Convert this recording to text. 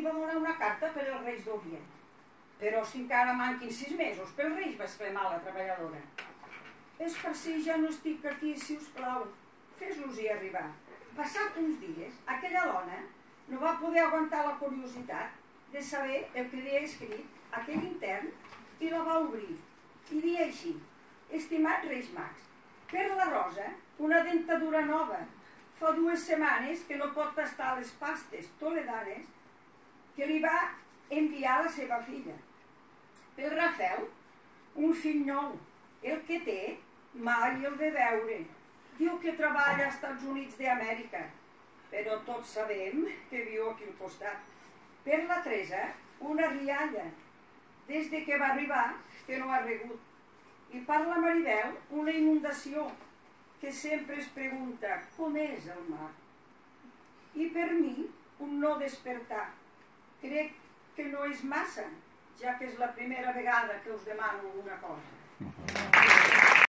li va donar una carta per als Reis d'Orient. Però si encara manquin sis mesos pel Reis, va exclamar la treballadora. És per si ja no estic aquí, si us plau. Fes-los-hi arribar. Passat uns dies, aquella dona no va poder aguantar la curiositat de saber el que li havia escrit aquell intern i la va obrir. I dia així, estimat Reis Mags, per la Rosa, una dentadura nova. Fa dues setmanes que no pot tastar les pastes toledanes que li va enviar la seva filla. Per Rafel, un fill nou, el que té, mai el de veure. Diu que treballa als Estats Units d'Amèrica, però tots sabem que viu aquí al costat. Per la Teresa, una rialla, des de que va arribar, que no ha regut. I per la Maribel, una inundació, que sempre es pregunta com és el mar. I per mi, un no despertar. Crec que no és massa, ja que és la primera vegada que us demano una cosa.